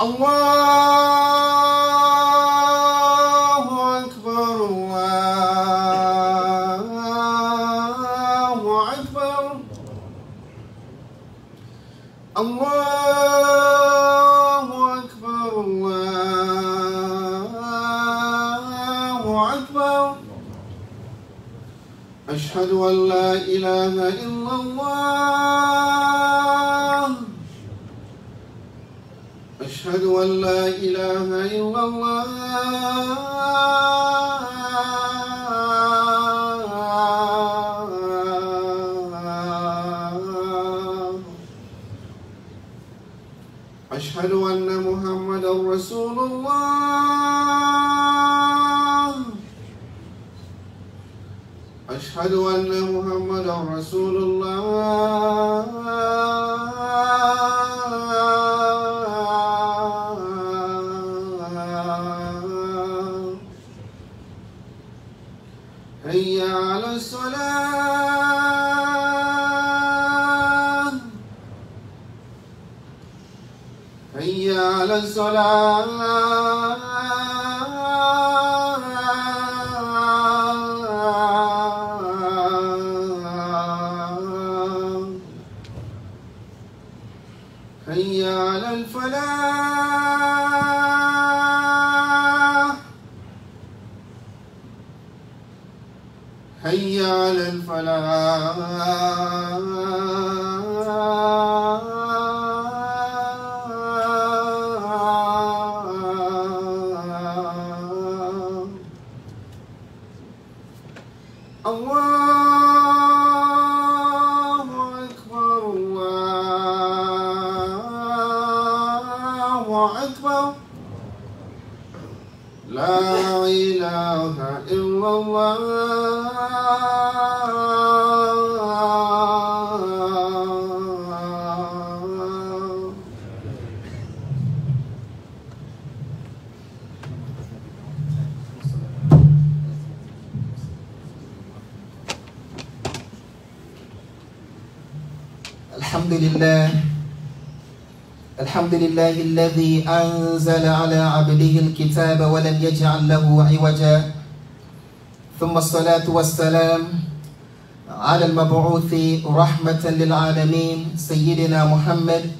Allah! على الصلاة الحمد لله الذي أنزل على عبده الكتاب ولم يجعل له عوجا. ثم الصلاة والسلام على المبعوث رحمة للعالمين سيدنا محمد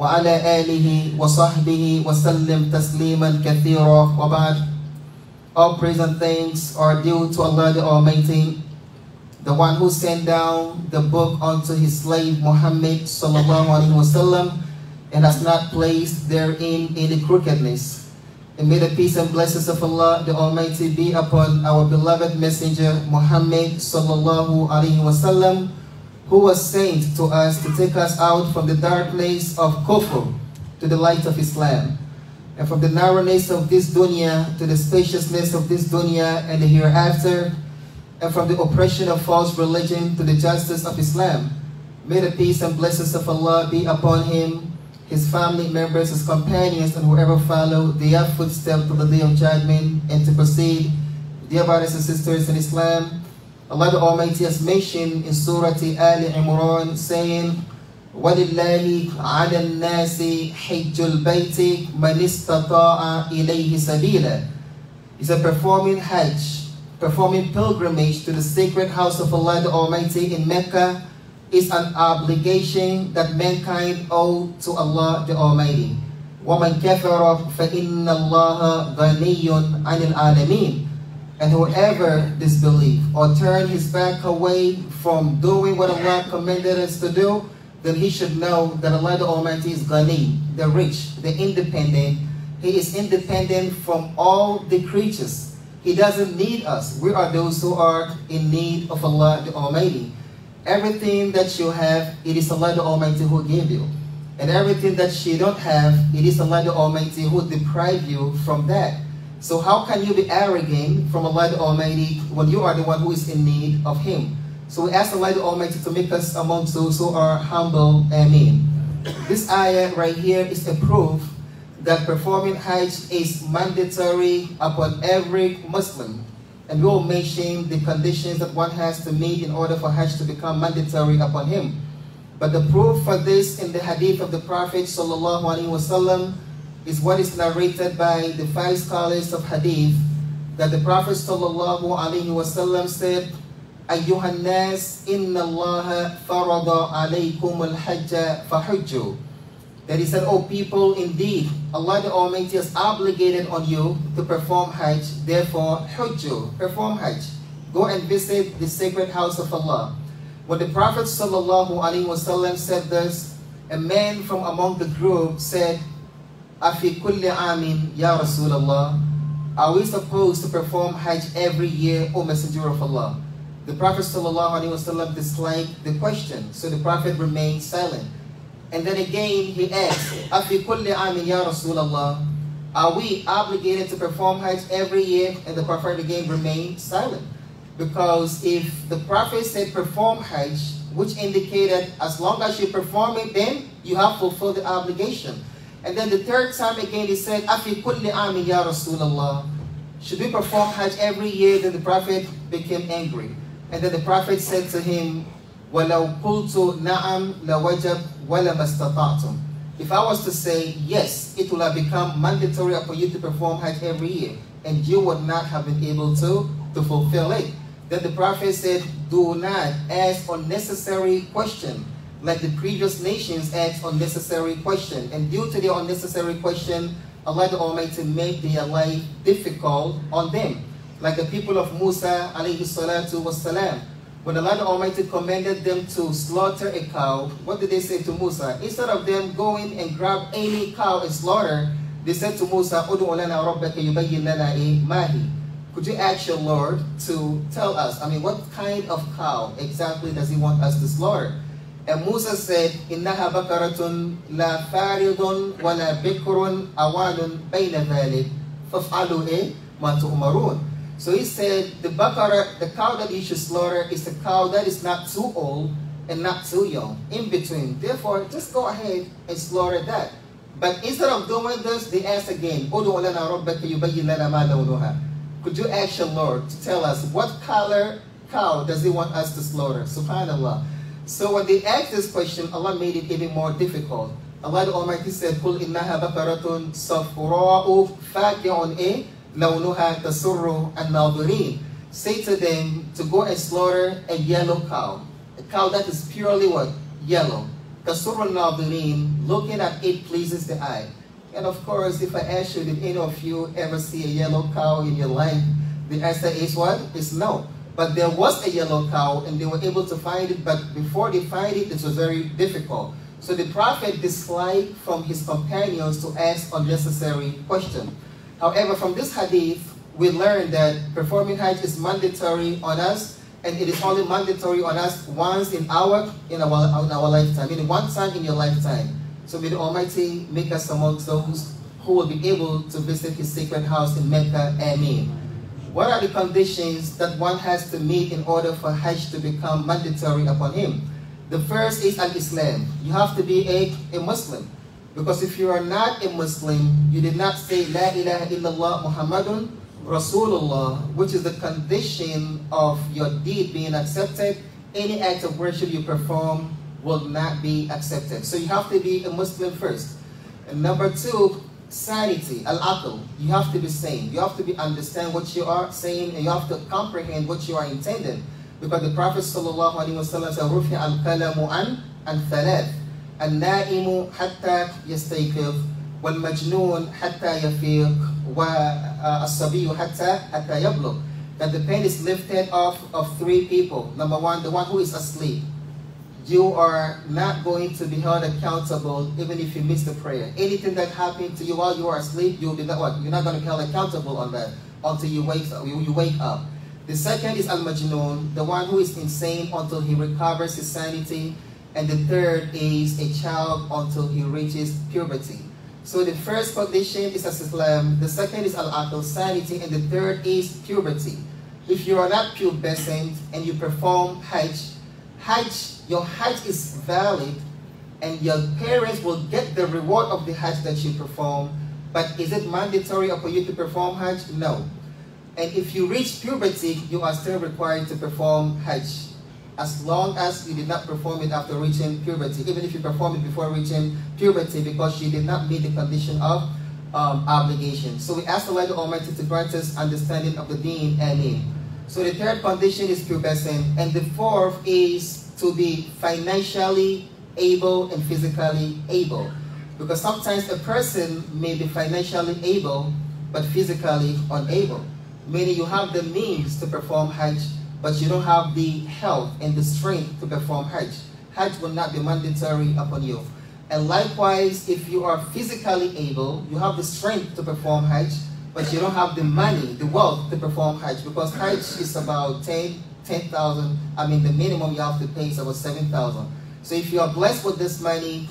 وعلى آله وصحبه وسلم تسليما كثيرا. وبعد All praise and thanks are due to Allah the Almighty the one who sent down the book unto his slave Muhammad sallallahu alaihi wasallam and has not placed therein any crookedness. And may the peace and blessings of Allah the Almighty be upon our beloved messenger Muhammad sallallahu alaihi wasallam who was sent to us to take us out from the darkness of kufr to the light of Islam and from the narrowness of this dunya to the spaciousness of this dunya and the hereafter and from the oppression of false religion to the justice of Islam. May the peace and blessings of Allah be upon him, his family members, his companions, and whoever follow their footsteps to the day of judgment and to proceed. Dear brothers and sisters in Islam, Allah the Almighty has mentioned in Surah Al Imran saying, وَلِلَّهِ عَلَى النَّاسِ حِجُّ الْبَيْتِ مَنِ اسْتَطَاعَ إِلَيْهِ سَبِيلًا Is a performing Hajj performing pilgrimage to the sacred house of Allah the Almighty in Mecca is an obligation that mankind owe to Allah the Almighty. وَمَنْ كَفَرَ فَإِنَّ اللَّهَ غَنِيٌّ عَنِ الْعَالَمِينَ And whoever disbelieve or turn his back away from doing what Allah commanded us to do, then he should know that Allah the Almighty is Ghani, the rich, the independent. He is independent from all the creatures. He doesn't need us. We are those who are in need of Allah the Almighty. Everything that you have, it is Allah the Almighty who gave you. And everything that you don't have, it is Allah the Almighty who deprived you from that. So how can you be arrogant from Allah the Almighty when you are the one who is in need of Him? So we ask Allah the Almighty to make us amongst those who are humble. Ameen. This ayah right here is a proof that performing Hajj is mandatory upon every Muslim. And we will mention the conditions that one has to meet in order for Hajj to become mandatory upon him. But the proof for this in the hadith of the Prophet wasallam is what is narrated by the five scholars of hadith that the Prophet wasallam said, "Ayyuhan nas, inna Allah farada alaykum al-hajj fahujju." That he said, "O people, indeed, Allah the Almighty has obligated on you to perform Hajj. Therefore, hujju, perform Hajj. Go and visit the sacred house of Allah." When the Prophet wasallam said this, a man from among the group said, Afi kulli amin, Ya Rasulullah. Are we supposed to perform Hajj every year, O Messenger of Allah? The Prophet ﷺ disliked the question, so the Prophet remained silent. And then again he asked, Afi kulli amin, Ya Rasulullah. Are we obligated to perform Hajj every year? And the Prophet again remained silent. Because if the Prophet said perform Hajj, which indicated as long as you perform it, then you have fulfilled the obligation. And then the third time again, he said, Afi kulli amin ya Rasulullah. Should we perform Hajj every year? Then the Prophet became angry. And then the Prophet said to him, وَلَوْ قُلْتُ نَعَمْ لَوَجَبْ وَلَمَا اسْتَطَعْتُمْ If I was to say, yes, it will have become mandatory for you to perform Hajj every year, and you would not have been able to, to fulfill it. Then the Prophet said, do not ask unnecessary question like the previous nations asked unnecessary question. And due to the unnecessary question, Allah the Almighty made their life difficult on them. Like the people of Musa alayhi salatu wasalam. When Allah the Almighty commanded them to slaughter a cow, what did they say to Musa? Instead of them going and grab any cow and slaughter, they said to Musa, Udu lana rabbaka yubayyin lana mahi. Could you ask your Lord to tell us, I mean, what kind of cow exactly does he want us to slaughter? And Musa said, إنها بقرة لا فارض ولا بكر أوان بين ذلك فافعلوا إيه ما تؤمرون. So he said, the bakara, the cow that you should slaughter is the cow that is not too old and not too young, in between. Therefore, just go ahead and slaughter that. But instead of doing this, they asked again, "Udu lana rabbaka yubayyin lana ma lawnuha." Could you ask your Lord to tell us what color cow does he want us to slaughter? Subhanallah. So when they asked this question, Allah made it even more difficult. Allah the Almighty said, قُلْ إِنَّهَا بَقَرَةٌ صَفْرَاءُ فَاكِعٌ إِيه Mawnuha Tasurru and Nawduri, say to them to go and slaughter a yellow cow, a cow that is purely what? Yellow. Tasurru Nawdurin, looking at it pleases the eye. And of course, if I ask you, did any of you ever see a yellow cow in your life? The answer is what? Is no. But there was a yellow cow and they were able to find it, but before they find it, it was very difficult. So the prophet disliked from his companions to ask unnecessary questions. However, from this hadith, we learn that performing Hajj is mandatory on us, and it is only mandatory on us once in our in our in our lifetime, meaning one time in your lifetime. So may the Almighty make us amongst those who will be able to visit His sacred house in Mecca. Ameen. What are the conditions that one has to meet in order for Hajj to become mandatory upon him? The first is al-Islam. You have to be a, a Muslim. Because if you are not a Muslim, you did not say La ilaha illallah Muhammadun Rasulullah, which is the condition of your deed being accepted. Any act of worship you perform will not be accepted. So you have to be a Muslim first. And number two, sanity, al-aql. You have to be sane. You have to be understand what you are saying and you have to comprehend what you are intending. Because the Prophet sallallahu alaihi wasallam said, "Rufi al-kalamu an an thalath, النائم حتى يستيقظ والمجنون حتى يفيق والصبي حتى حتى يبلغ." That the pen is lifted off of three people. Number one, the one who is asleep you are not going to be held accountable even if you miss the prayer. Anything that happened to you while you are asleep, you'll be not what? You're not going to be held accountable on that until you wake up. You, you wake up. The second is al majnun, the one who is insane until he recovers his sanity, and the third is a child until he reaches puberty. So the first condition is Islam, the second is al-aql, sanity, and the third is puberty. If you are not pubescent and you perform Hajj, Hajj, your Hajj is valid and your parents will get the reward of the Hajj that you perform. But is it mandatory for you to perform Hajj? No. And if you reach puberty, you are still required to perform Hajj. As long as you did not perform it after reaching puberty. Even if you perform it before reaching puberty because you did not meet the condition of um, obligation. So we ask Allah the Almighty to grant us understanding of the deen. Ameen. So the third condition is pubescent, and the fourth is to be financially able and physically able. Because sometimes a person may be financially able but physically unable. Meaning you have the means to perform Hajj, but you don't have the health and the strength to perform Hajj. Hajj will not be mandatory upon you. And likewise, if you are physically able, you have the strength to perform Hajj, but you don't have the money, the wealth to perform Hajj, because Hajj is about 10, 10,000. I mean, the minimum you have to pay is about 7,000. So if you are blessed with this money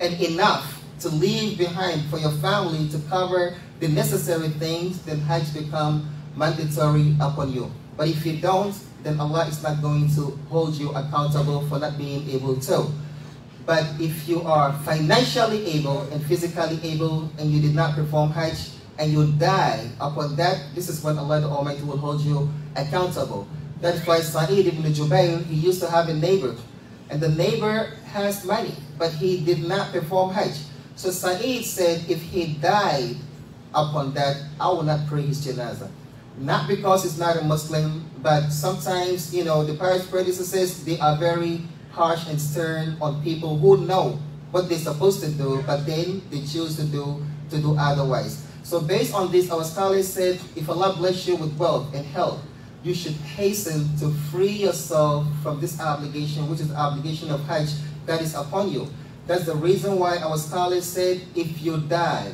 and enough to leave behind for your family to cover the necessary things, then Hajj become mandatory upon you. But if you don't, then Allah is not going to hold you accountable for not being able to. But if you are financially able and physically able and you did not perform Hajj and you die upon that, this is when Allah the Almighty will hold you accountable. That's why Sa'id ibn Jubayr, he used to have a neighbor. And the neighbor has money, but he did not perform Hajj. So Sa'id said, if he died upon that, I will not pray his janazah. Not because he's not a Muslim, but sometimes, you know, the pious predecessors, they are very harsh and stern on people who know what they're supposed to do, but then they choose to do to do otherwise. So based on this, our scholars said, if Allah bless you with wealth and health, you should hasten to free yourself from this obligation, which is the obligation of Hajj that is upon you. That's the reason why our scholars said, if you die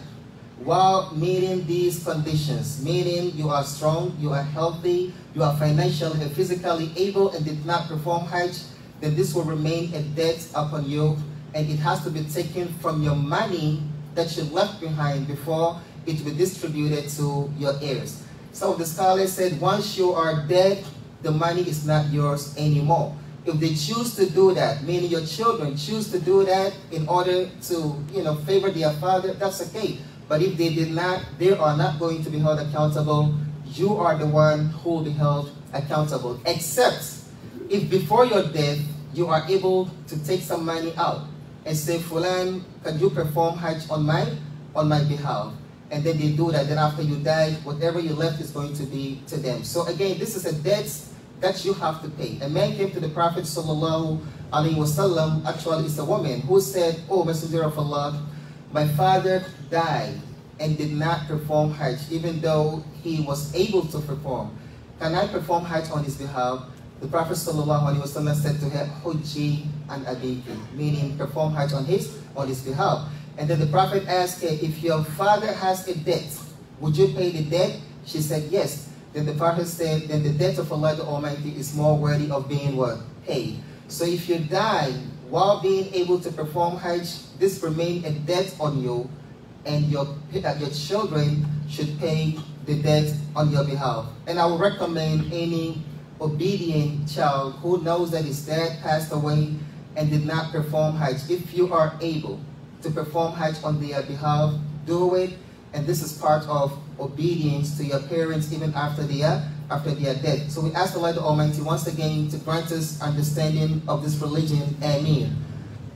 while meeting these conditions, meaning you are strong, you are healthy, you are financially and physically able and did not perform Hajj, then this will remain a debt upon you and it has to be taken from your money that you left behind before it will be distributed to your heirs. Some of the scholars said once you are dead, the money is not yours anymore. If they choose to do that, meaning your children choose to do that in order to, you know, favor their father, that's okay. But if they did not, they are not going to be held accountable. You are the one who will be held accountable. Except if before your death, you are able to take some money out and say, Fulan, can you perform Hajj on my, on my behalf? And then they do that. Then after you die, whatever you left is going to be to them. So again, this is a debt that you have to pay. A man came to the Prophet sallallahu alaihi wasallam. Actually, it's a woman who said, "Oh Messenger of Allah, my father died and did not perform Hajj, even though he was able to perform. Can I perform Hajj on his behalf?" The Prophet wasallam said to her, "Hujji and abiki," meaning perform Hajj on his on his behalf. And then the Prophet asked her, "If your father has a debt, would you pay the debt?" She said, "Yes." then the Prophet said, then the debt of Allah the Almighty is more worthy of being what? Paid. So if you die while being able to perform Hajj, this remain a debt on you, and your, your children should pay the debt on your behalf. And I would recommend any obedient child who knows that his dad passed away and did not perform Hajj, if you are able to perform Hajj on their behalf, do it. And this is part of obedience to your parents even after their after their death. So we ask Allah the Almighty once again to grant us understanding of this religion. Ameen.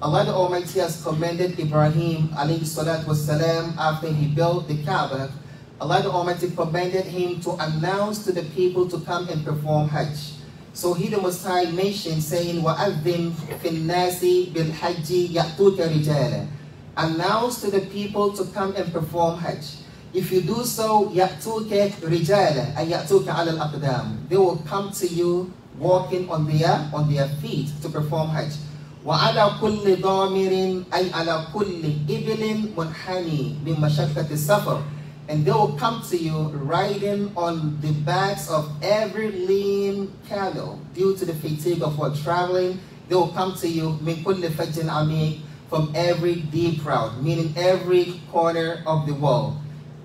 Allah the Almighty has commended Ibrahim alayhi salatu wasalam after he built the Kaaba. Allah the Almighty commanded him to announce to the people to come and perform Hajj. So he the Most High mentioned saying, وَأَذِّنْ فِي النَّاسِ بِالْحَجِّ يَأْتُوكَ رِجَالًا Announce to the people to come and perform Hajj. If you do so, يَأْتُوكَ رِجَالًا أي يَأْتُوكَ عَلَى الْأَقْدَامِ They will come to you walking on their, on their feet to perform Hajj. وعلى كل ضامر أي على كل إبل منحني من مشقة السفر and they will come to you riding on the backs of every lean camel due to the fatigue of what traveling. They will come to you من كل فج عميق from every deep route, meaning every corner of the world.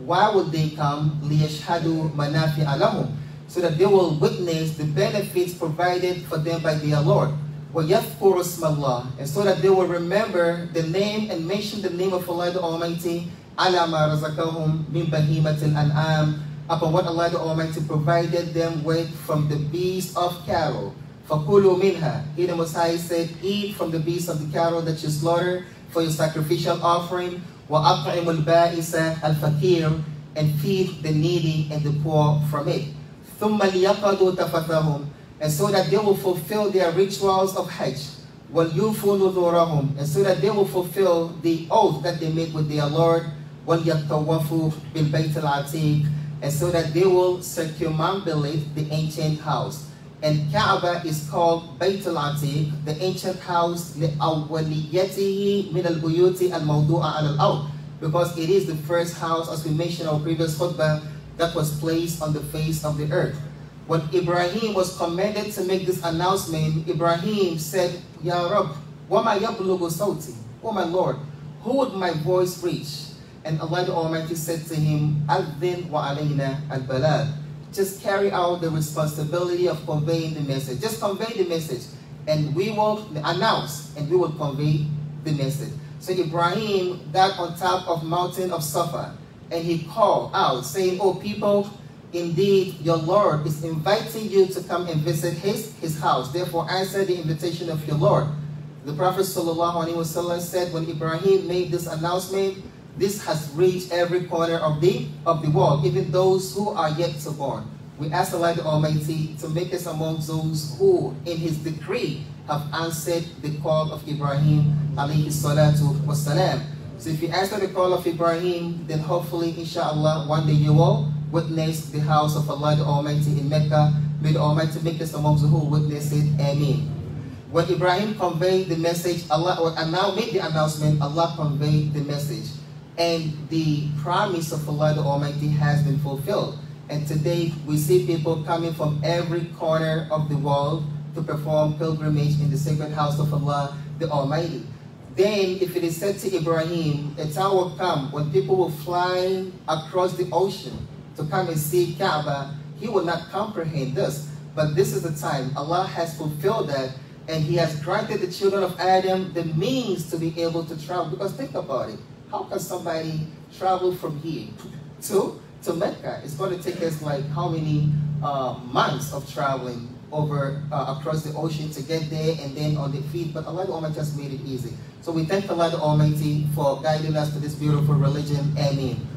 Why would they come? ليشهدوا منافع لهم so that they will witness the benefits provided for them by their Lord. وَيَذْكُرُ اسْمَ اللَّهِ And so that they will remember the name and mention the name of Allah the Almighty عَلَى مَا رَزَقَهُمْ مِنْ بَهِيمَةِ الْأَنْعَامِ Upon what Allah the Almighty provided them with from the beast of cattle. فَكُلُوا مِنْهَا He the Most High said, Eat from the beast of the cattle that you slaughter for your sacrificial offering. وَأَطْعِمُ الْبَائِسَ الْفَقِيرِ And feed the needy and the poor from it. ثُمَّ لِيَقَضُوا تَفَثَهُمْ And so that they will fulfill their rituals of Hajj. وَلْيُوفُوا نُذُورَهُمْ And so that they will fulfill the oath that they made with their Lord. وَلْيَطَّوَّفُوا بِالْبَيْتِ الْعَتِيقِ And so that they will circumambulate the ancient house. And Kaaba is called Bayt al-Atiq, the ancient house لأوليته من البيوت الموضوعة على الأرض because it is the first house, as we mentioned in our previous khutbah, that was placed on the face of the earth. When Ibrahim was commanded to make this announcement, Ibrahim said, Ya Rab, wama yablugu sawti? Oh my Lord, who would my voice reach? And Allah the Almighty said to him, Adhin wa alayna al-balad just carry out the responsibility of conveying the message. Just convey the message, and we will announce and we will convey the message. So Ibrahim got on top of mountain of Safa, and he called out, saying, "Oh people, indeed your Lord is inviting you to come and visit his his house. Therefore, answer the invitation of your Lord." The Prophet ﷺ said when Ibrahim made this announcement, this has reached every corner of the of the world, even those who are yet to born. We ask Allah the Almighty to make us among those who, in His decree, have answered the call of Ibrahim alayhi salatu wasalam. So if you answer the call of Ibrahim, then hopefully, inshallah, one day you will witness the house of Allah the Almighty in Mecca. May the Almighty make us among those who witness it. Ameen. When Ibrahim conveyed the message, Allah and now made the announcement, Allah conveyed the message and the promise of Allah the Almighty has been fulfilled. And today we see people coming from every corner of the world to perform pilgrimage in the sacred house of Allah the Almighty. Then, if it is said to Ibrahim, a time will come when people will fly across the ocean to come and see Kaaba, he will not comprehend this. But this is the time Allah has fulfilled that and He has granted the children of Adam the means to be able to travel. Because think about it. How can somebody travel from here to, to Mecca? It's going to take us like how many uh, months of traveling over uh, across the ocean to get there and then on the feet. But Allah Almighty just made it easy. So we thank Allah Almighty for guiding us to this beautiful religion. Amen.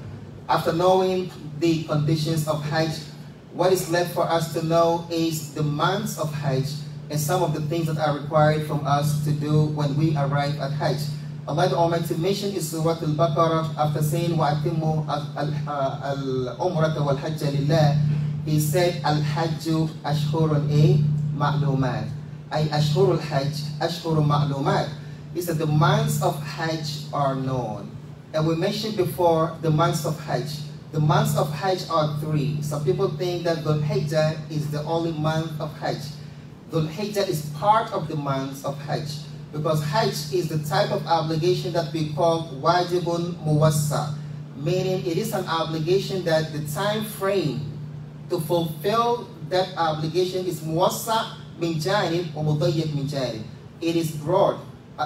After knowing the conditions of Hajj, what is left for us to know is the months of Hajj and some of the things that are required from us to do when we arrive at Hajj. Allah the Almighty mentioned in Surah Al-Baqarah after saying وَأَتِمُّ الْأُمْرَةَ وَالْحَجَّ لِلَّهِ He said Al-Hajju Ashhurun A Ma'lumat Ay Ashhurul Hajj Ashhurul Ma'lumat He said the months of Hajj are known and we mentioned before the months of Hajj the months of Hajj are three. Some people think that Dhul Hijjah is the only month of Hajj. Dhul Hijjah is part of the months of Hajj because Hajj is the type of obligation that we call wajibun muwassa, meaning it is an obligation that the time frame to fulfill that obligation is muwassa min janib or mudayyib min janib. It is broad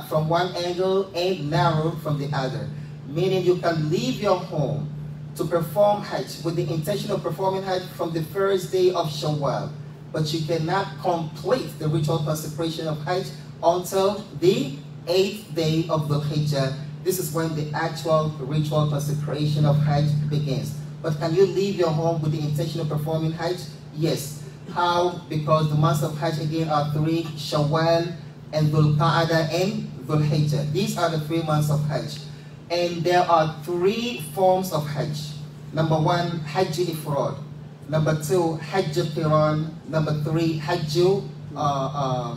from one angle and narrow from the other, meaning you can leave your home to perform Hajj with the intention of performing Hajj from the first day of Shawwal, but you cannot complete the ritual consecration of Hajj until the eighth day of Dhul Hijjah. This is when the actual ritual consecration of Hajj begins. But can you leave your home with the intention of performing Hajj? Yes. How? Because the months of Hajj again are three, Shawwal and Dhul Qa'dah and Dhul Hijjah. These are the three months of Hajj. And there are three forms of Hajj. Number one, Hajj Ifrad. Number two, Hajj Qiran. Number three, Hajj uh, uh.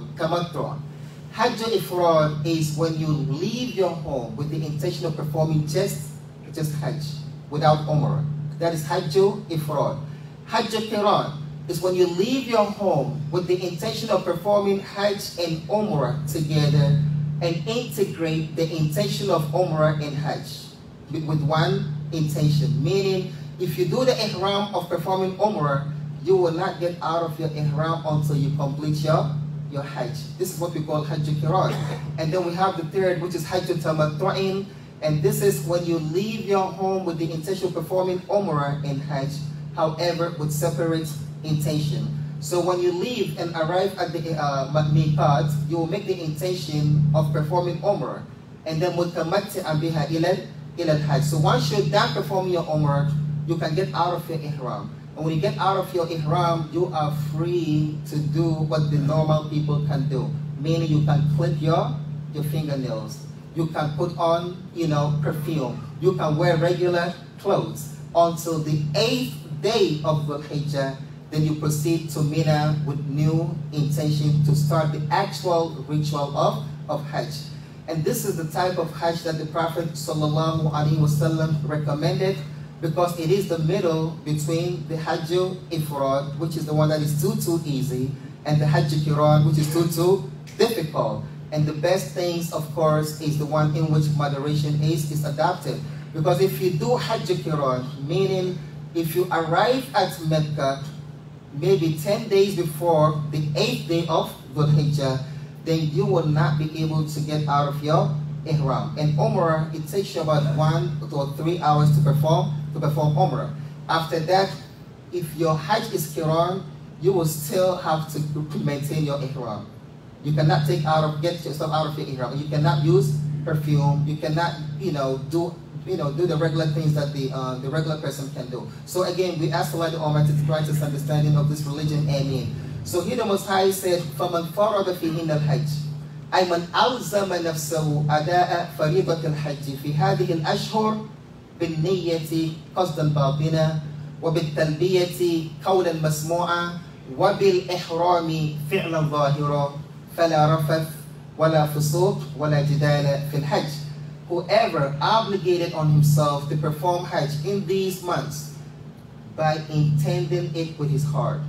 Hajj Ifrad is when you leave your home with the intention of performing just, just Hajj without Umrah. That is Hajj Ifrad. Hajj Qiran is when you leave your home with the intention of performing Hajj and Umrah together and integrate the intention of Umrah and Hajj with one intention. Meaning, if you do the ihram of performing Umrah, you will not get out of your ihram until you complete your, your Hajj. This is what we call Hajj Kiran. And then we have the third, which is Hajj Tamattu'in. And this is when you leave your home with the intention of performing Umrah and Hajj, however, with separate intention. So when you leave and arrive at the uh, Miqat, you will make the intention of performing Umrah. And then Mutamatti biha ilal, ilal Hajj. So once you're done performing your Umrah, you can get out of your Ihram. When you get out of your Ihram, you are free to do what the normal people can do. Meaning you can clip your, your fingernails. You can put on, you know, perfume. You can wear regular clothes until the eighth day of Dhul Hijjah. Then you proceed to Mina with new intention to start the actual ritual of, of Hajj. And this is the type of Hajj that the Prophet recommended because it is the middle between the Hajj Ifrad, which is the one that is too, too easy, and the Hajj Kiran, which is too, too difficult. And the best things, of course, is the one in which moderation is, is adopted. Because if you do Hajj Kiran, meaning if you arrive at Mecca maybe 10 days before the 8th day of Dhul Hijjah, then you will not be able to get out of your ihram. And Umrah, it takes you about one to three hours to perform to perform Umrah. After that, if your Hajj is Kiran, you will still have to maintain your ihram. You cannot take out of get yourself out of your ihram. You cannot use perfume. You cannot, you know, do you know do the regular things that the uh, the regular person can do. So again, we ask Allah the Almighty to grant us understanding of this religion. Amen. So here the Most High said, فَمَنْ فَرَضَ فِيهِنَّ الْحَجِّ أي من ألزم نفسه أداء فريضة الحج في هذه الأشهر بالنية قصدا باطنا وبالتلبية قولا مسموعا وبالإحرام فعلا ظاهرا فلا رفث ولا فسوق ولا جدال في الحج Whoever obligated on himself to perform Hajj in these months by intending it with his heart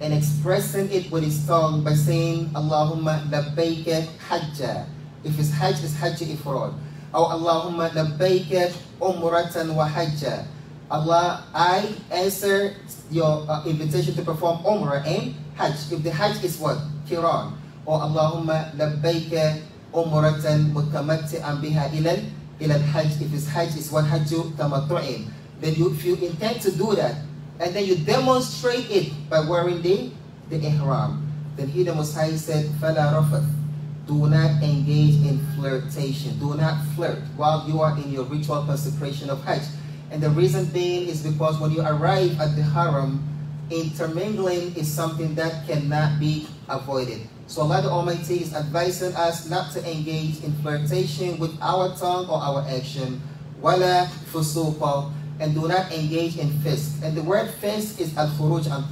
and expressing it with his tongue by saying Allahumma labbaika hajja. If his hajj is hajj ifrad. Or Allahumma labbaika umratan wa hajja. Allah, I answer your uh, invitation to perform umrah and hajj. If the hajj is what? Kiran. Or Allahumma labbaika umratan mutamatti'an biha ilal ilal hajj. If his hajj is what hajju tamattu'in. Then you, if you intend to do that, and then you demonstrate it by wearing the, the ihram. Then he the Most High said, فَلَا رَفَث do not engage in flirtation. Do not flirt while you are in your ritual consecration of Hajj. And the reason being is because when you arrive at the haram, intermingling is something that cannot be avoided. So Allah the Almighty is advising us not to engage in flirtation with our tongue or our action. Wala fusuqa. And do not engage in fisk. And the word fisk is al-khuruj an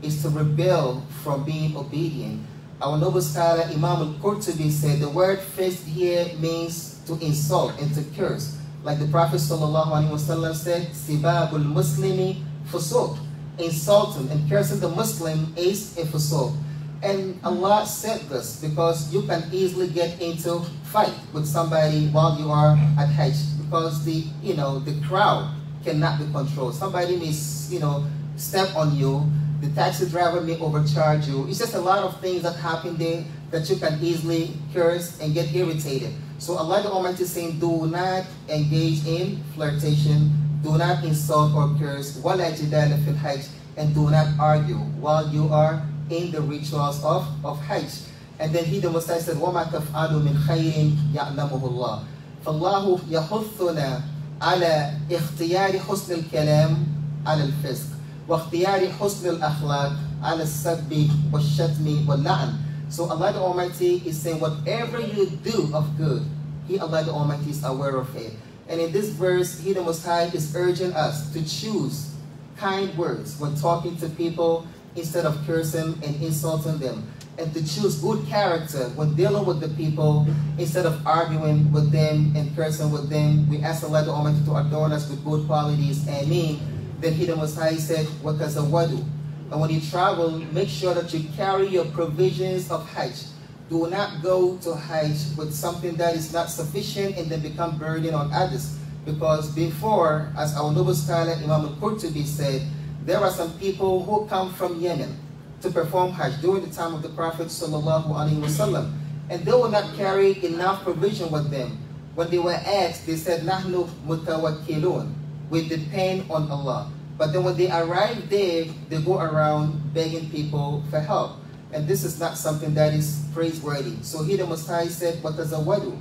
It's to rebel from being obedient. Our noble scholar Imam al-Qurtubi said the word fisk here means to insult and to curse. Like the Prophet ﷺ said, Sibabul Muslimi fusuq. Insulting and cursing the Muslim is a fusuq. And Allah said this because you can easily get into fight with somebody while you are at Hajj because the you know the crowd cannot be controlled. Somebody may, you know, step on you The taxi driver may overcharge you. It's just a lot of things that happen there that you can easily curse and get irritated. So Allah the Almighty is saying, do not engage in flirtation, do not insult or curse, وَلَا جِدَالَ فِي الْحَجِّ and do not argue while you are in the rituals of, of Hajj. And then he the Messiah said, وَمَا تَفْعَلُوا مِنْ خَيْرٍ يَعْلَمُهُ اللَّهُ فالله يحثنا على اختيار حسن الكلام على الفسق واختيار حسن الأخلاق على السب والشتم واللعن So Allah the Almighty is saying whatever you do of good, He Allah the Almighty is aware of it. And in this verse, He the Most High is urging us to choose kind words when talking to people instead of cursing and insulting them and to choose good character when dealing with the people instead of arguing with them and cursing with them. We ask Allah the Almighty to adorn us with good qualities. Ameen. then he, the Most High, said, wadu And when you travel, make sure that you carry your provisions of Hajj. Do not go to Hajj with something that is not sufficient and then become burden on others. Because before, as our noble scholar Imam al-Qurtubi said, there are some people who come from Yemen to perform Hajj during the time of the Prophet Sallallahu Alaihi Wasallam. And they will not carry enough provision with them. When they were asked, they said, Nahnu mutawakkilun We depend on Allah. But then when they arrive there, they go around begging people for help. And this is not something that is praiseworthy. So here the Most High said, وَتَزَوَّدُوا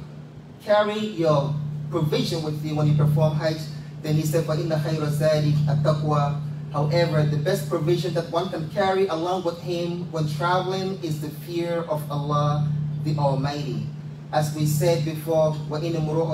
Carry your provision with you when you perform Hajj. Then he said, فَإِنَّ خَيْرَ الزَّادِ التَّقْوَى However, the best provision that one can carry along with him when traveling is the fear of Allah the Almighty. As we said before, وَإِنَ مُرُؤٌ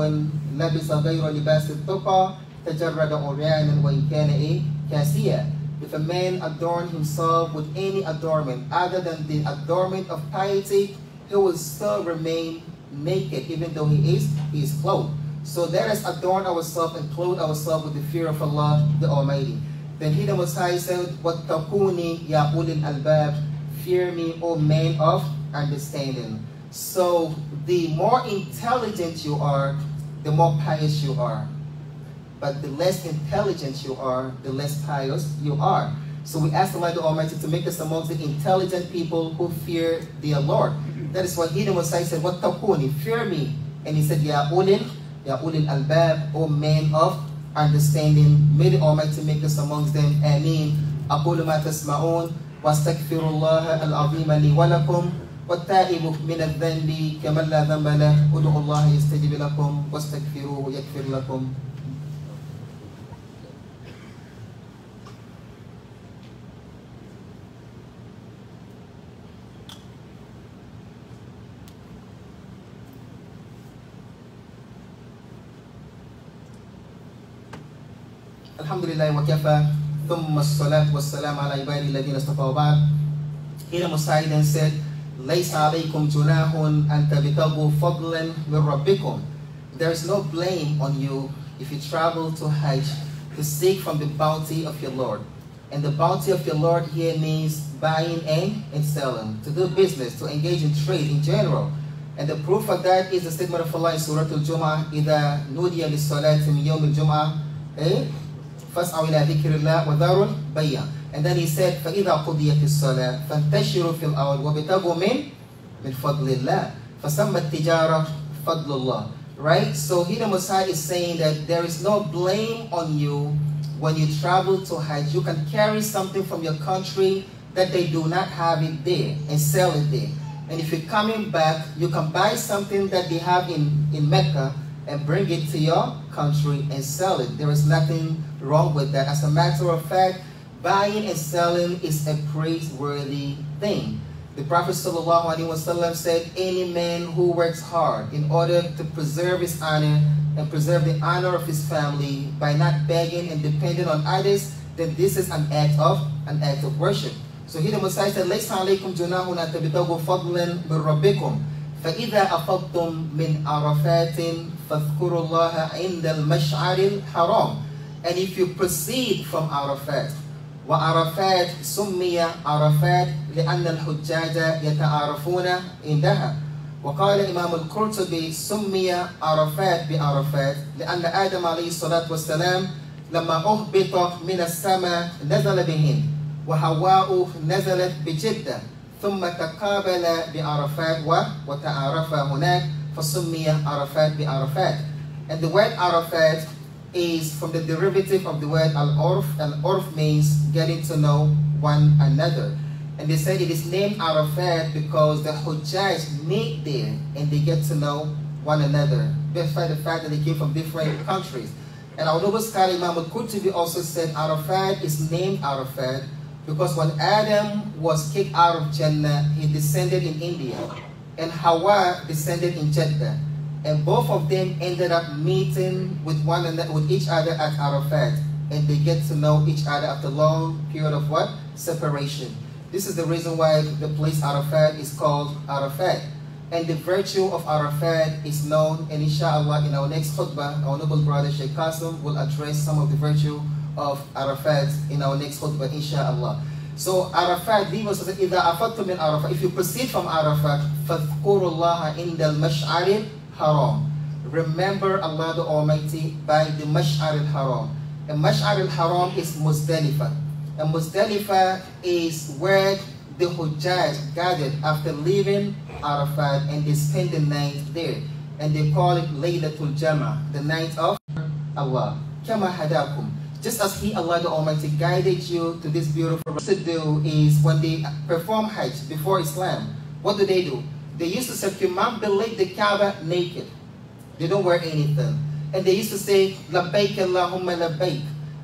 لَبِسَ غَيْرَ لِبَاسِ التُّقَى تَجَرَّدَ عُرْيَانًا وَإِنْ كَانَ إيه كَاسِيًا If a man adorn himself with any adornment other than the adornment of piety, he will still remain naked even though he is, he is clothed. So let us adorn ourselves and clothe ourselves with the fear of Allah the Almighty. Then he the Messiah said, وَاتَّقُونِ يَا أُولِي الْأَلْبَابِ Fear me, O man of understanding. So the more intelligent you are, the more pious you are. But the less intelligent you are, the less pious you are. So we ask Allah the Almighty to make us amongst the intelligent people who fear their Lord. That is why he the Messiah said, وَاتَّقُونِ Fear me. And he said, Ya ulil, Ya ulil albab, O men of understanding. May the Almighty make us amongst them. Ameen. أقول ما تسمعون واستغفر الله العظيم لي ولكم والتائب من الذنب كمن لا ذنب له ادعوا الله يستجب لكم واستغفروه يغفر لكم لله وكفى ثم الصلاة والسلام على عباد الذين اصطفى وبعد Here Musaid then said ليس عليكم جناح أن تبتغوا فضلا من ربكم There is no blame on you if you travel to Hajj to seek from the bounty of your Lord. And the bounty of your Lord here means buying and, and selling, to do business, to engage in trade in general. And the proof of that is the statement of Allah in Surah Al-Jum'ah, إِذَا نُودِيَ لِلصَّلَاةِ مِنْ يَوْمِ الْجُمْعَةِ eh? فَاسْعَوْا إِلَى ذِكْرِ اللَّهِ وَذَرُوا الْبَيْعَ And then he said, فَإِذَا قُضِيَتِ الصَّلَاةِ فَانْتَشِرُوا فِي الْأَرْضِ وَابْتَغُوا مِنْ مِنْ فَضْلِ اللَّهِ فَسَمَّ التِّجَارَةِ فَضْلُ اللَّهِ Right? So here the Messiah is saying that there is no blame on you when you travel to Hajj. You can carry something from your country that they do not have it there and sell it there. And if you're coming back, you can buy something that they have in, in Mecca and bring it to your country and sell it. There is nothing wrong with that. As a matter of fact, buying and selling is a praiseworthy thing. The Prophet ﷺ said, Any man who works hard in order to preserve his honor and preserve the honor of his family by not begging and depending on others, then this is an act of an act of worship. So here the Messiah said, لَيْسَ عَلَيْكُمْ جُنَاهٌ أَن تَبْتَغُوا فَضْلًا مِنْ رَبِّكُمْ فإذا أفضتم من عرفات فاذكروا الله عند المشعر الحرام And if you proceed from Arafat وعرفات سمي عرفات لأن الحجاج يتعارفون عندها وقال الإمام القرطبي سمي عرفات بعرفات لأن آدم عليه الصلاة والسلام لما أهبط من السماء نزل بهن وحواء نزلت بجدة ثم تقابل بعرفات وتعارف هناك فسمي عرفات بعرفات and the word Arafat is from the derivative of the word al-urf al-urf means getting to know one another and they said it is named Arafat because the Hujjaj meet there and they get to know one another despite the fact that they came from different countries and our noble scholar Imam al-Qurtubi also said Arafat is named Arafat because when Adam was kicked out of Jannah, he descended in India, and Hawa descended in Jeddah. And both of them ended up meeting with one another, with each other at Arafat, and they get to know each other after a long period of what? Separation. This is the reason why the place Arafat is called Arafat. And the virtue of Arafat is known, and inshallah, in our next khutbah, our noble brother Sheikh Qasim will address some of the virtue of Arafat in our next khutbah, inshallah. So Arafat, the was إِذَا أَفَدْتُم مِّنْ Arafat. If you proceed from Arafat, فَاذْكُرُوا اللَّهَ عِنْدَ الْمَشْعَرِ haram. Remember Allah the Almighty by the Mash'ar al-Haram. And Mash'ar al-Haram is Muzdalifah. And Muzdalifah is where the Hujjaj gathered after leaving Arafat and they spend the night there. And they call it Laylatul Jama'ah, the night of Allah. Kama hadakum. Just as He, Allah the Almighty, guided you to this beautiful. What to do is when they perform Hajj before Islam, what do they do? They used to circumambulate the Kaaba naked. They don't wear anything. And they used to say, لبيك اللهم لبيك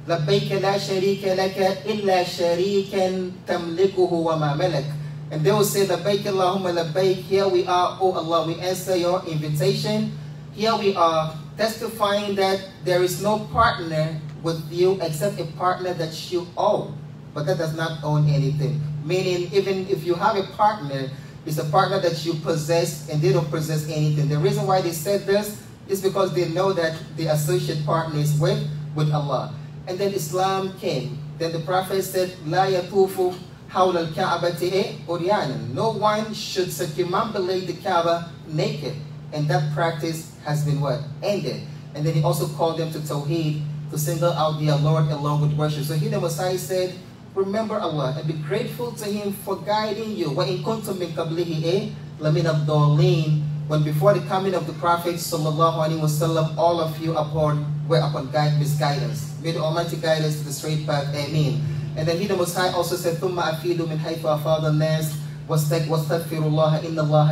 لبيك لا شريك لك إلا شريكا تملكه وما ملك and they will say, Labbaik Allahumma labbaik. Here we are, oh Allah, we answer your invitation. Here we are testifying that there is no partner with you except a partner that you own, but that does not own anything. Meaning, even if you have a partner, it's a partner that you possess and they don't possess anything. The reason why they said this is because they know that the associate partner is with, with Allah. And then Islam came. Then the Prophet said, La yatufu hawla al-ka'abati eh, uryanan. No one should circumambulate the Kaaba naked. And that practice has been what? Ended. And then he also called them to Tawheed, to single out their Lord along with worship. So here the Messiah said, remember Allah and be grateful to Him for guiding you. وَإِن كُنْتُم مِّن قَبْلِهِ لَمِنَ الضَّالِّينَ When before the coming of the Prophet sallallahu alaihi wasallam, all of you upon were upon guide, misguidance. May the Almighty guide us to the straight path. Amen. And then he the Most High also said, ثُمَّ أَفِيدُ مِنْ حَيْثُ أَفَاضَ النَّاسِ وَاسْتَغْفِرُوا اللَّهَ إِنَّ اللَّهَ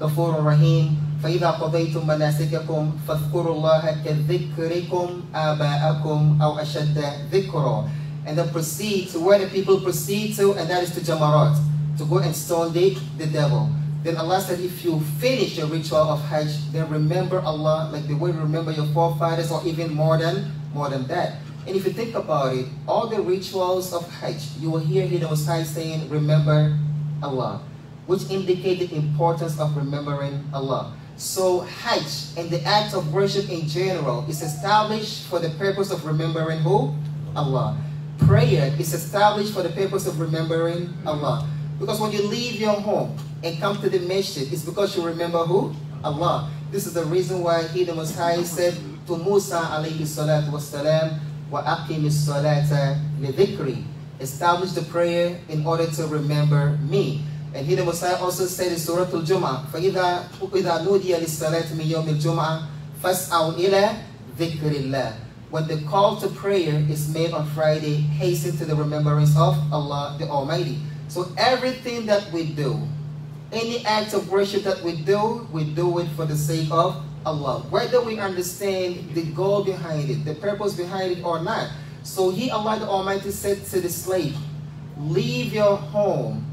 غَفُورٌ رَحِيمٌ فإذا قضيتم مناسككم فاذكروا الله كذكركم آباءكم أو أشد ذكرا and then proceed to where the people proceed to and that is to Jamarat to go and stone the, the devil then Allah said if you finish your ritual of Hajj then remember Allah like the way you remember your forefathers or even more than more than that and if you think about it, all the rituals of Hajj, you will hear here Messiah saying, remember Allah, which indicate the importance of remembering Allah. So Hajj and the act of worship in general is established for the purpose of remembering who? Allah Prayer is established for the purpose of remembering Allah. Because when you leave your home and come to the masjid, it's because you remember who? Allah. This is the reason why he, the Messiah, said to Musa alayhi salatu wasalam, وَأَقِمِ الصَّلَاةَ لِذِكْرِي Establish the prayer in order to remember me. And here the Messiah also said in Surah Al-Jum'ah, فَإِذَا إِذَا نُودِيَ لِلصَّلَاةِ مِنْ يَوْمِ الْجُمْعَةِ فَاسْعَوْا إِلَى ذِكْرِ اللَّهِ when the call to prayer is made on Friday, hasten to the remembrance of Allah the Almighty. So everything that we do, any act of worship that we do, we do it for the sake of Allah. Whether we understand the goal behind it, the purpose behind it or not. So he, Allah the Almighty said to the slave, leave your home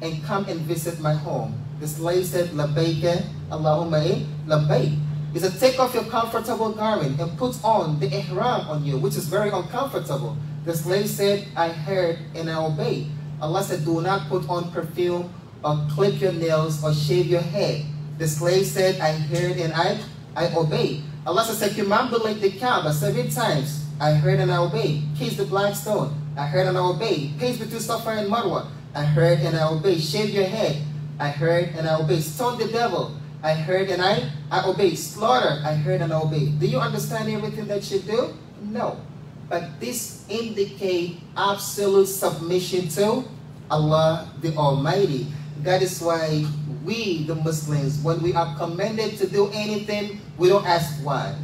and come and visit my home. The slave said, Labbaika Allahumma eh, labbaik. He said, take off your comfortable garment and put on the ihram on you, which is very uncomfortable. The slave said, I heard and I obeyed. Allah said, do not put on perfume or clip your nails or shave your head. The slave said, I heard and I, I obeyed. Allah said, circumambulate the Kaaba seven times. I heard and I obeyed. Kiss the black stone. I heard and I obeyed. Pace between Safa and Marwa. I heard and I obeyed. Shave your head. I heard and I obeyed. Stone the devil. I heard and I, I obeyed. Slaughter. I heard and I obeyed. Do you understand everything that you do? No. But this indicate absolute submission to Allah the Almighty. That is why we, the Muslims, when we are commanded to do anything, we don't ask why.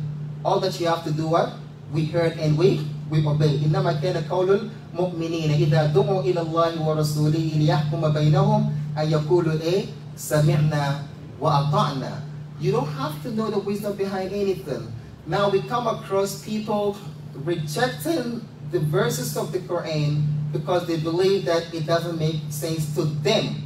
All that you have to do what? We heard and we we obey. إنما كان قول المؤمنين إذا دعوا إلى الله ورسوله ليحكم بينهم أن يقولوا إيه سمعنا وأطعنا. You don't have to know the wisdom behind anything. Now we come across people rejecting the verses of the Quran because they believe that it doesn't make sense to them.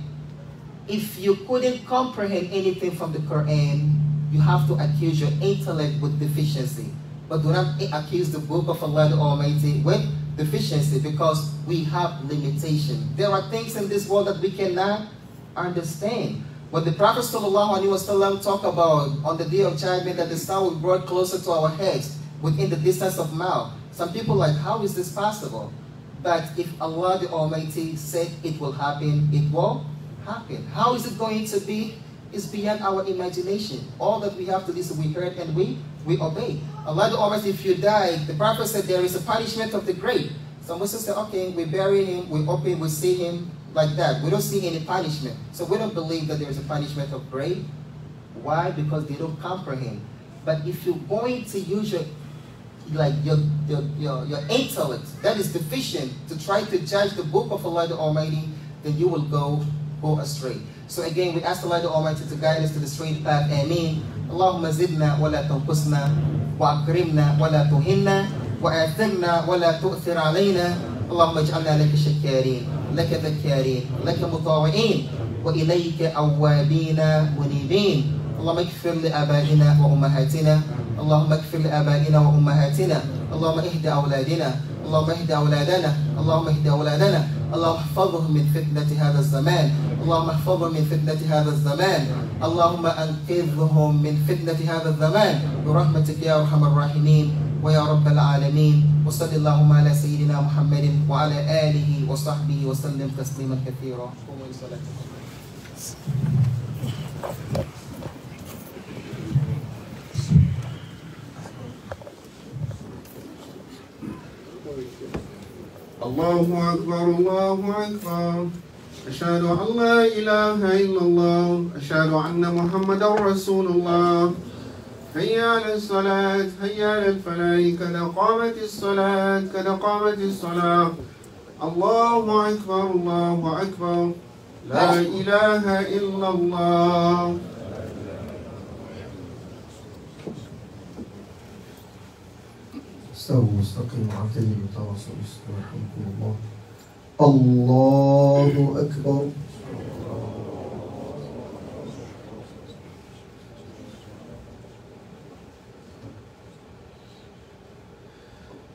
If you couldn't comprehend anything from the Quran, you have to accuse your intellect with deficiency. But do not accuse the book of Allah the Almighty with deficiency because we have limitation. There are things in this world that we cannot understand. When the Prophet ﷺ talked about on the day of judgment that the sun will brought closer to our heads within the distance of mile, some people like, how is this possible? But if Allah the Almighty said it will happen, it will happen. How is it going to be? It's beyond our imagination. All that we have to do is we heard and we we obey. Allah the Almighty, if you die, the Prophet said there is a punishment of the grave. Some Muslims say, okay, we bury him, we open, we see him like that. We don't see any punishment. So we don't believe that there's a punishment of grave. Why? Because they don't comprehend. But if you're going to use your like your, your, your, your intellect that is deficient to try to judge the book of Allah the Almighty, then you will go go astray. So again, we ask Allah the Almighty to guide us to the straight path. Ameen. Allahumma zidna wa la tanqusna wa akrimna wa la tuhinna wa athirna wa la tu'thir alayna. Allahumma ij'alna laka. لك ذكارين لك مطاوعين وإليك أوابين منيبين. اللهم اغفر لآبائنا وأمهاتنا. اللهم اغفر لآبائنا وأمهاتنا. اللهم اهد أولادنا. اللهم اهد أولادنا. اللهم اهد أولادنا. اللهم احفظهم من فتنة هذا الزمان. اللهم احفظهم من فتنة هذا الزمان. اللهم أنقذهم من فتنة هذا الزمان. برحمتك يا أرحم الراحمين. ويا رب العالمين وصل اللهم على سيدنا محمد وعلى آله وصحبه وسلم تسليما كثيرا. الله أكبر الله أكبر. أشهد أن لا إله إلا الله أشهد أن محمدا رسول الله. هيا على الصلاة هيا الفلاح قد قامت الصلاة قد قامت الصلاة. الله أكبر الله أكبر. لا إله إلا الله. استووا مستقيم واعتدلوا تواصلوا بالصبر يرحمكم الله. الله أكبر.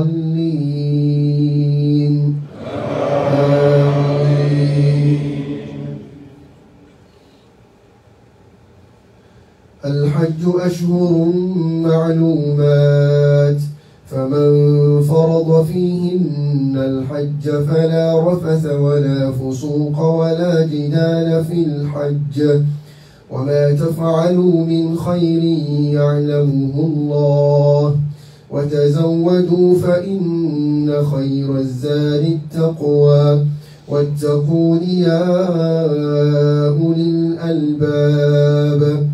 آمين. الحج أشهر معلومات فمن فرض فيهن الحج فلا رفث ولا فسوق ولا جدال في الحج. وما تفعلوا من خير يعلمه الله. وتزودوا فإن خير الزاد التقوى. واتقون يا أولي الألباب.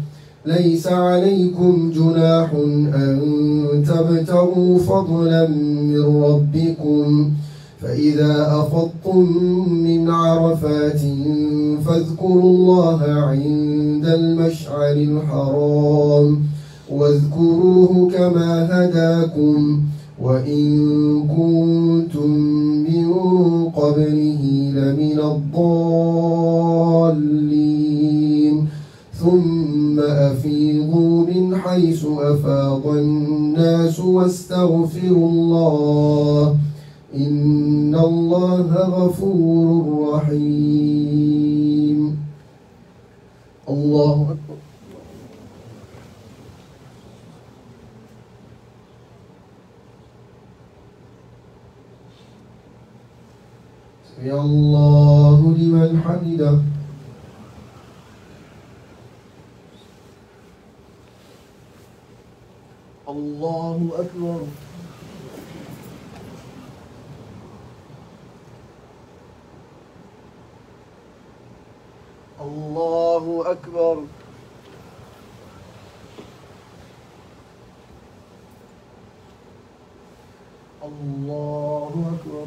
ليس عليكم جناح أن تبتغوا فضلا من ربكم. فإذا أفضتم من عرفات فاذكروا الله عند المشعر الحرام. واذكروه كما هداكم وإن كنتم من قبله لمن الضالين. ثم أفيضوا من حيث أفاض الناس واستغفروا الله. إن الله غفور رحيم. الله أكبر. سمع الله لمن حمده. الله أكبر. الله أكبر الله أكبر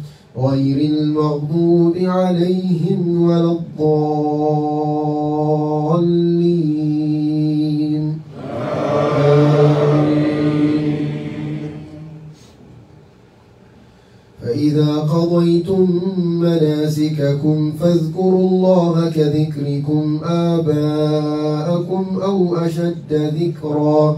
غير المغضوب عليهم ولا الضالين. آمين نسيتم مناسككم فاذكروا الله كذكركم آباءكم أو أشد ذكرا.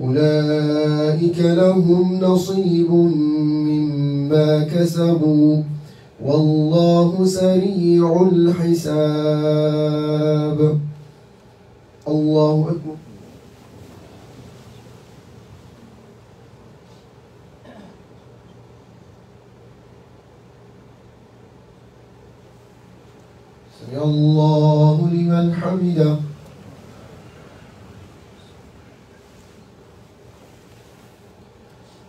أولئك لهم نصيب مما كسبوا والله سريع الحساب. الله أكبر. سمع الله لمن حمده.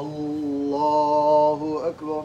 الله أكبر.